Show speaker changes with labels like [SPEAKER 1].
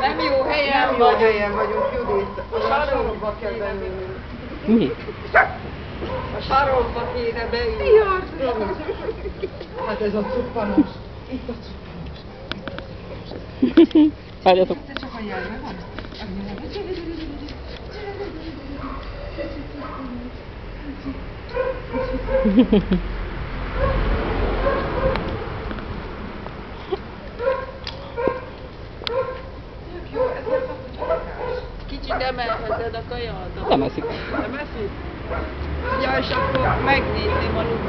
[SPEAKER 1] nem jó helyen.
[SPEAKER 2] Nem jó vagyunk.
[SPEAKER 1] helyen vagyunk, Judit, a sarokba kell beülni.
[SPEAKER 3] Mi?
[SPEAKER 2] A sarokba kéne beülni.
[SPEAKER 1] Hát ez a cuppanos. Itt a cuppanos.
[SPEAKER 3] Várjatok.
[SPEAKER 1] Ez csak a jelme van? Tök jó, ez nem kapcsolatás.
[SPEAKER 2] Kicsit emelheted a kajadat.
[SPEAKER 3] Nem eszik.
[SPEAKER 2] Nem eszik? Ja, és akkor megnézném a